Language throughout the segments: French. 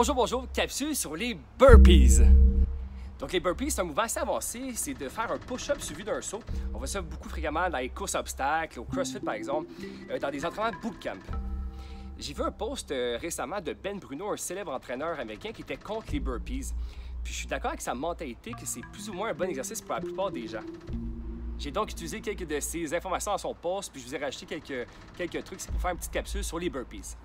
Bonjour, bonjour, capsule sur les burpees. Donc les burpees, c'est un mouvement assez avancé, c'est de faire un push-up suivi d'un saut. On voit ça beaucoup fréquemment dans les courses obstacles, au CrossFit par exemple, euh, dans des entraînements bootcamp. J'ai vu un post euh, récemment de Ben Bruno, un célèbre entraîneur américain qui était contre les burpees. Puis je suis d'accord avec sa mentalité que c'est plus ou moins un bon exercice pour la plupart des gens. J'ai donc utilisé quelques de ces informations dans son post, puis je vous ai rajouté quelques, quelques trucs pour faire une petite capsule sur les burpees.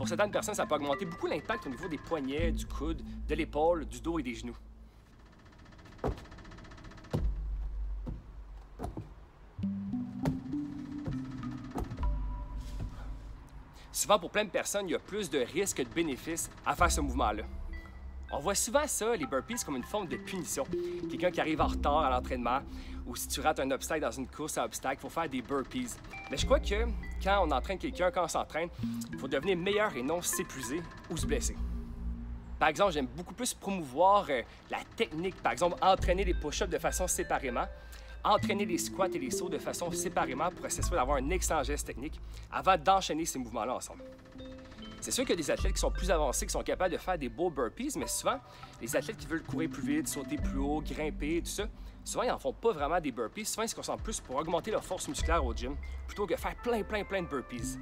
Pour certaines personnes, ça peut augmenter beaucoup l'impact au niveau des poignets, du coude, de l'épaule, du dos et des genoux. Souvent, pour plein de personnes, il y a plus de risques que de bénéfices à faire ce mouvement-là. On voit souvent ça, les burpees, comme une forme de punition. Quelqu'un qui arrive en retard à l'entraînement ou si tu rates un obstacle dans une course à obstacle, il faut faire des burpees. Mais je crois que quand on entraîne quelqu'un, quand on s'entraîne, il faut devenir meilleur et non s'épuiser ou se blesser. Par exemple, j'aime beaucoup plus promouvoir euh, la technique. Par exemple, entraîner les push-ups de façon séparément, entraîner les squats et les sauts de façon séparément pour essayer d'avoir un excellent geste technique avant d'enchaîner ces mouvements-là ensemble. C'est sûr qu'il y a des athlètes qui sont plus avancés, qui sont capables de faire des beaux burpees, mais souvent, les athlètes qui veulent courir plus vite, sauter plus haut, grimper, tout ça, souvent, ils n'en font pas vraiment des burpees. Souvent, ils se concentrent plus pour augmenter leur force musculaire au gym, plutôt que faire plein, plein, plein de burpees.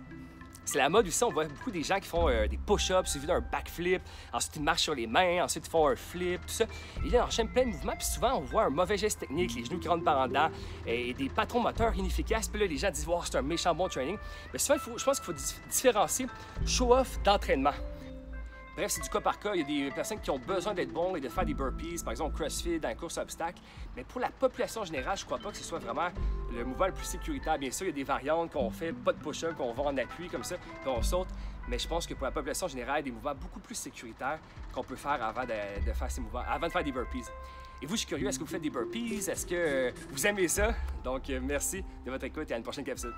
C'est la mode aussi, on voit beaucoup des gens qui font euh, des push-ups suivis d'un backflip, ensuite ils marchent sur les mains, ensuite ils font un flip, tout ça. Et là, ils enchaînent plein de mouvements, puis souvent on voit un mauvais geste technique, les genoux qui rentrent par en dedans, et des patrons moteurs inefficaces, puis là les gens disent wow, c'est un méchant bon training. Mais souvent, je pense qu'il faut différencier show-off d'entraînement. Bref, c'est du cas par cas. Il y a des personnes qui ont besoin d'être bons et de faire des burpees, par exemple CrossFit, dans course obstacle. Mais pour la population générale, je ne crois pas que ce soit vraiment le mouvement le plus sécuritaire. Bien sûr, il y a des variantes qu'on fait, pas de push-up, qu'on va en appui comme ça, puis on saute. Mais je pense que pour la population générale, il y a des mouvements beaucoup plus sécuritaires qu'on peut faire avant de, faire ces mouvements, avant de faire des burpees. Et vous, je suis curieux, est-ce que vous faites des burpees? Est-ce que vous aimez ça? Donc, euh, merci de votre écoute et à une prochaine capsule.